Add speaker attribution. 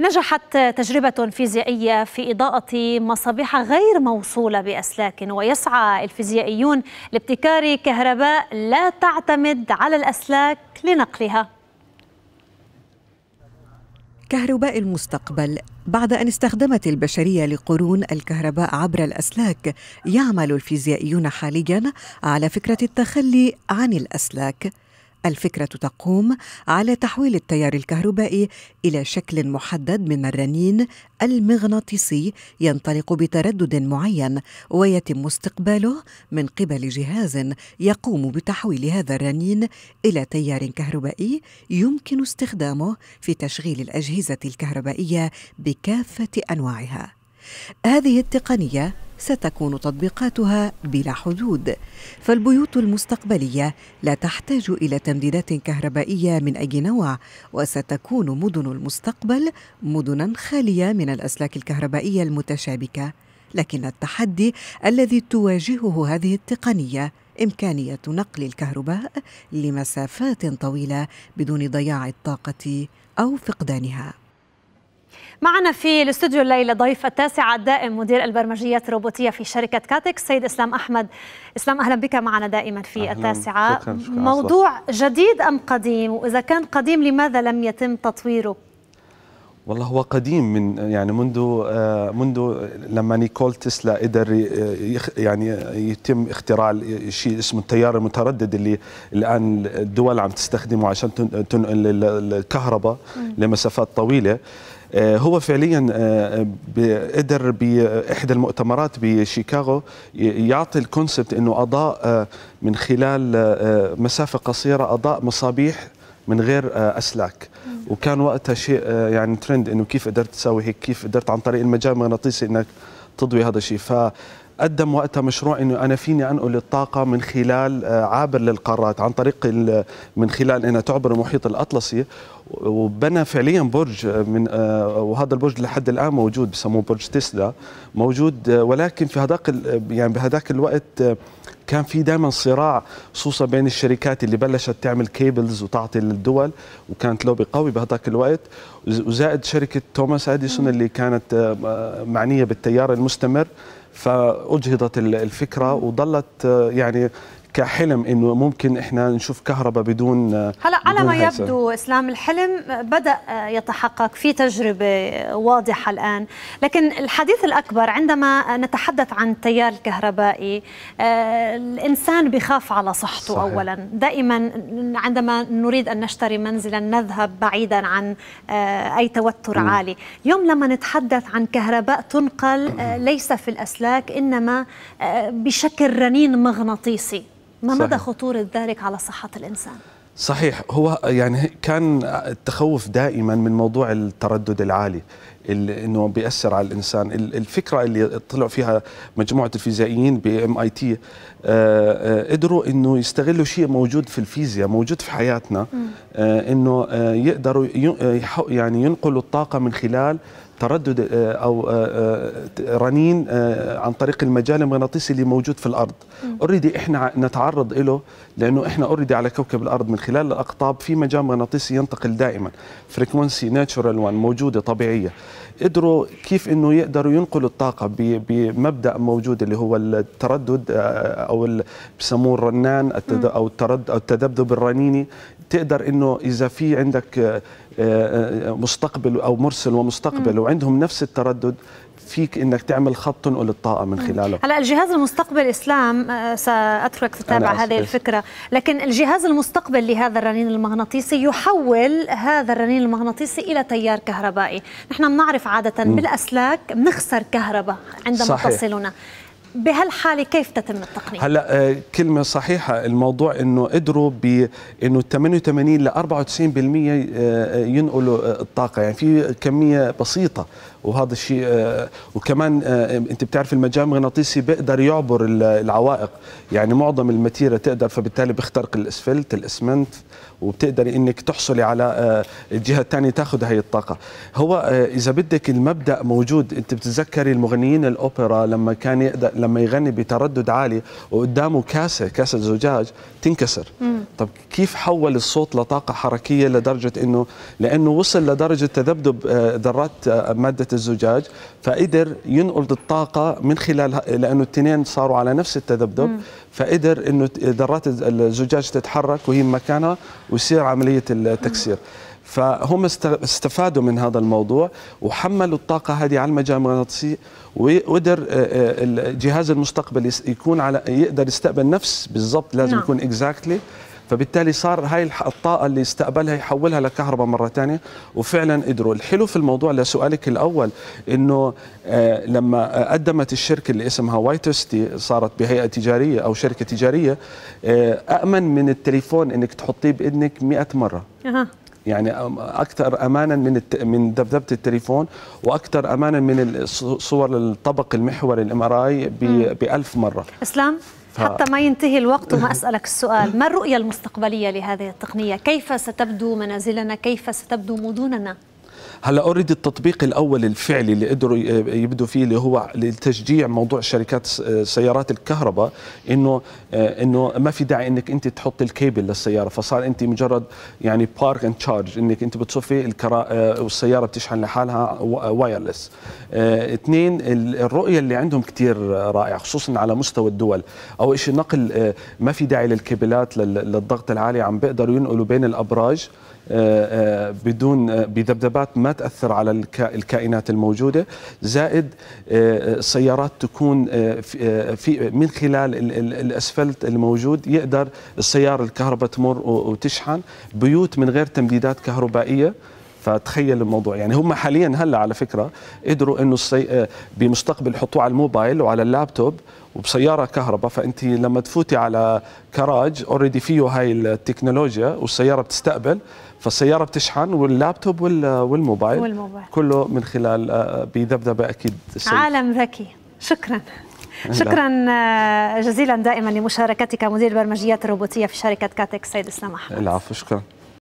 Speaker 1: نجحت تجربة فيزيائية في إضاءة مصابيح غير موصولة بأسلاك ويسعى الفيزيائيون لابتكار كهرباء لا تعتمد على الأسلاك لنقلها.
Speaker 2: كهرباء المستقبل. بعد أن استخدمت البشرية لقرون الكهرباء عبر الأسلاك يعمل الفيزيائيون حاليا على فكرة التخلي عن الأسلاك. الفكرة تقوم على تحويل التيار الكهربائي إلى شكل محدد من الرنين المغناطيسي ينطلق بتردد معين ويتم استقباله من قبل جهاز يقوم بتحويل هذا الرنين إلى تيار كهربائي يمكن استخدامه في تشغيل الأجهزة الكهربائية بكافة أنواعها. هذه التقنية ستكون تطبيقاتها بلا حدود فالبيوت المستقبلية لا تحتاج إلى تمديدات كهربائية من أي نوع وستكون مدن المستقبل مدنا خالية من الأسلاك الكهربائية المتشابكة. لكن التحدي الذي تواجهه هذه التقنية إمكانية نقل الكهرباء لمسافات طويلة بدون ضياع الطاقة أو فقدانها.
Speaker 1: معنا في الاستوديو الليلة ضيف التاسعة الدائم مدير البرمجيات الروبوتية في شركة كاتكس سيد إسلام أحمد. إسلام أهلا بك معنا دائما في أهلاً. التاسعة. شكراً. شكراً موضوع جديد أم قديم؟ وإذا كان قديم لماذا لم يتم تطويره؟
Speaker 3: والله هو قديم من يعني منذ منذ لما نيكول تسلا قدر يعني يتم اختراع شيء اسمه التيار المتردد اللي الآن الدول عم تستخدمه عشان تنقل الكهرباء لمسافات طويلة. هو فعليا قدر باحدى المؤتمرات بشيكاغو يعطي الكونسبت إنه أضاء من خلال مسافة قصيرة أضاء مصابيح من غير أسلاك. وكان وقتها شيء يعني ترند إنه كيف قدرت تسوي هيك كيف قدرت عن طريق المجال المغناطيسي إنك تضوي هذا الشيء. ف قدم وقتها مشروع إنه أنا فيني أنقل الطاقة من خلال عابر للقارات عن طريق من خلال إنها تعبر المحيط الأطلسي. وبنى فعليا برج من وهذا البرج لحد الآن موجود بسموه برج تسلا. موجود ولكن في هذاك يعني بهذاك الوقت كان في دائما صراع خصوصا بين الشركات اللي بلشت تعمل cables وتعطي للدول وكانت لوبي قوي بهذاك الوقت. وزائد شركة توماس اديسون اللي كانت معنية بالتيار المستمر. فأجهضت الفكرة وظلت يعني كحلم إنه ممكن إحنا نشوف كهرباء بدون
Speaker 1: هلا على ما يبدو إسلام الحلم بدأ يتحقق في تجربة واضحة الآن. لكن الحديث الأكبر عندما نتحدث عن التيار الكهربائي الإنسان بخاف على صحته صحيح. اولا. دائما عندما نريد أن نشتري منزلا نذهب بعيدا عن أي توتر م. عالي. يوم لما نتحدث عن كهرباء تنقل ليس في الأسلاك إنما بشكل رنين مغناطيسي. ما مدى خطورة ذلك على صحة الإنسان؟
Speaker 3: صحيح. هو يعني كان التخوف دائما من موضوع التردد العالي. إنه بيأثر على الإنسان. الفكرة اللي طلعوا فيها مجموعة الفيزيائيين بام اي تي قدروا إنه يستغلوا شيء موجود في الفيزياء موجود في حياتنا آه إنه آه يقدروا يعني ينقلوا الطاقة من خلال تردد أو رنين عن طريق المجال المغناطيسي اللي موجود في الأرض. already إحنا نتعرض له لأنه إحنا already على كوكب الأرض من خلال الأقطاب في مجال مغناطيسي ينتقل دائما. frequency natural 1 موجودة طبيعية. قدروا كيف إنه يقدروا ينقلوا الطاقة بمبدأ موجود اللي هو التردد أو بسموه الرنان أو التردد أو التذبذب الرنيني. تقدر إنه إذا في عندك مستقبل أو مرسل ومستقبل وعندهم نفس التردد فيك إنك تعمل خط تنقل الطاقة من خلاله.
Speaker 1: هلا الجهاز المستقبل إسلام سأترك تتابع هذه الفكرة. لكن الجهاز المستقبل لهذا الرنين المغناطيسي يحول هذا الرنين المغناطيسي إلى تيار كهربائي. نحن بنعرف عادة م. بالأسلاك بنخسر كهرباء عندما صحيح. تصلنا بهالحالة كيف تتم التقنية؟
Speaker 3: هلا كلمة صحيحة. الموضوع إنه قدروا بانه 88 ل 94% ينقلوا الطاقة. يعني في كمية بسيطة وهذا الشيء وكمان أنت بتعرف المجال المغناطيسي بيقدر يعبر العوائق. يعني معظم الماتيريا تقدر فبالتالي بيخترق الأسفلت الأسمنت وبتقدري إنك تحصلي على الجهه الثانية تاخذ هي الطاقة. هو إذا بدك المبدأ موجود أنت بتتذكري المغنيين الأوبرا لما كان يقدر لما يغني بتردد عالي وقدامه كاسة كاسة زجاج تنكسر. مم. طب كيف حول الصوت لطاقة حركية لدرجة إنه لأنه وصل لدرجة تذبذب ذرات مادة الزجاج فقدر ينقل الطاقة من خلال لأنه الاثنين صاروا على نفس التذبذب فقدر إنه ذرات الزجاج تتحرك وهي مكانها ويصير عملية التكسير. فهم استفادوا من هذا الموضوع وحملوا الطاقة هذه على المجال المغناطيسي وقدر آه، آه، الجهاز المستقبل يكون على يقدر يستقبل نفس بالضبط لازم نعم. يكون exactly فبالتالي صار هاي الطاقة اللي استقبلها يحولها لكهرباء مرة ثانية وفعلا قدروا الحلو في الموضوع لسؤالك الأول إنه آه لما قدمت الشركة اللي اسمها WiTricity صارت بهيئة تجارية أو شركة تجارية آه امن من التليفون إنك تحطيه باذنك 100 مرة أه. يعني أكثر امانا من من ذبذبه التليفون وأكثر امانا من صور الطبق المحوري ال MRI ب 1000 مرة.
Speaker 1: إسلام ف... حتى ما ينتهي الوقت وما أسألك السؤال ما الرؤية المستقبلية لهذه التقنية؟ كيف ستبدو منازلنا؟ كيف ستبدو مدننا؟
Speaker 3: هلا already التطبيق الأول الفعلي اللي قدروا يبدوا فيه اللي هو لتشجيع موضوع شركات سيارات الكهرباء إنه آه، إنه ما في داعي إنك أنت تحط الكيبل للسيارة فصار أنت مجرد يعني park and charge إنك أنت بتصفي ال car آه، والسيارة بتشحن لحالها wireless آه، اثنين الرؤية اللي عندهم كثير رائعة خصوصا على مستوى الدول. أول شيء نقل ما في داعي للكيبلات للضغط العالي عم بيقدروا ينقلوا بين الأبراج. بدون آه، بذبذبات ما تأثر على الكائنات الموجودة. زائد السيارات تكون في من خلال الأسفلت الموجود يقدر السيارة الكهرباء تمر وتشحن. بيوت من غير تمديدات كهربائية. فتخيل الموضوع. يعني هم حاليا هلأ على فكرة قدروا إنه السي... بمستقبل يحطوه على الموبايل وعلى اللابتوب وبسيارة كهرباء. فأنت لما تفوتي على كراج already فيه هاي التكنولوجيا والسيارة بتستقبل. فالسيارة بتشحن واللابتوب والموبايل, والموبايل. كله من خلال آه، بذبذبة أكيد
Speaker 1: السيد. عالم ذكي شكرا شكرا آه، جزيلا دائما لمشاركتك مدير البرمجيات الروبوتية في شركة كاتك سيد إسلام أحمد
Speaker 3: العفو شكرا